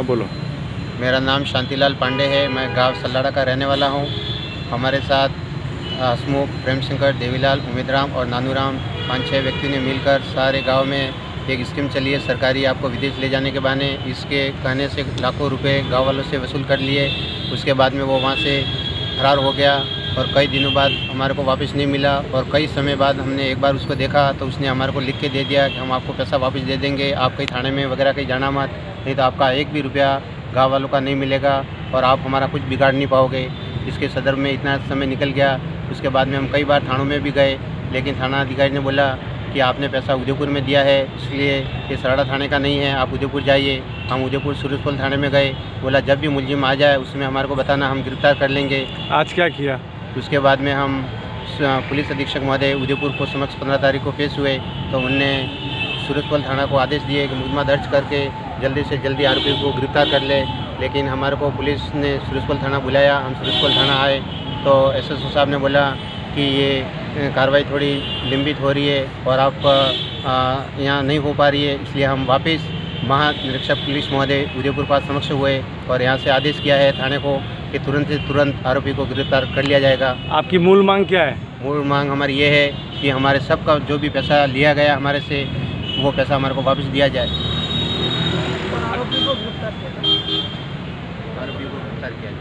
हाँ बोलो। मेरा नाम शांतिलाल पांडे है, मैं गाँव सल्लाड़ा का रहने वाला हूँ। हमारे साथ हसमुख प्रेमशंकर, देवीलाल, उमेदराम और नानूराम, पाँच छः व्यक्तियों ने मिलकर सारे गाँव में एक स्कीम चली है, सरकारी आपको विदेश ले जाने के बहाने। इसके कहने से लाखों रुपए गाँव वालों से वसूल कर लिए। उसके बाद में वो वहाँ से फरार हो गया। और कई दिनों बाद हमारे को वापस नहीं मिला और कई समय बाद हमने एक बार उसको देखा तो उसने हमारे को लिख के दे दिया कि हम आपको पैसा वापस दे देंगे, आप कहीं थाने में वगैरह कहीं जाना मत, नहीं तो आपका एक भी रुपया गाँव वालों का नहीं मिलेगा और आप हमारा कुछ बिगाड़ नहीं पाओगे। इसके सदर में इतना समय निकल गया, उसके बाद में हम कई बार थानों में भी गए, लेकिन थाना अधिकारी ने बोला कि आपने पैसा उदयपुर में दिया है, इसलिए ये सराड़ा थाने का नहीं है, आप उदयपुर जाइए। हम उदयपुर सूरजपुर थाने में गए, बोला जब भी मुलजिम आ जाए, उसमें हमारे को बताना, हम गिरफ़्तार कर लेंगे। आज क्या किया? उसके बाद में हम पुलिस अधीक्षक महोदय उदयपुर को समक्ष पंद्रह तारीख को पेश हुए तो उनने सूरजपल थाना को आदेश दिए कि मुकदमा दर्ज करके जल्दी से जल्दी आरोपी को गिरफ़्तार कर ले। लेकिन हमारे को पुलिस ने सूरजपल थाना बुलाया, हम सूरजपल थाना आए तो एस एस साहब ने बोला कि ये कार्रवाई थोड़ी लंबित हो रही है और आप यहाँ नहीं हो पा रही है, इसलिए हम वापस महानिरीक्षक पुलिस महोदय उदयपुर पास समक्ष हुए और यहाँ से आदेश किया है थाने को। कि तुरंत से तुरंत आरोपी को गिरफ़्तार कर लिया जाएगा। आपकी मूल मांग क्या है? मूल मांग हमारी ये है कि हमारे सबका जो भी पैसा लिया गया हमारे से वो पैसा हमारे को वापस दिया जाए। आरोपी को गिरफ़्तार किया जाए।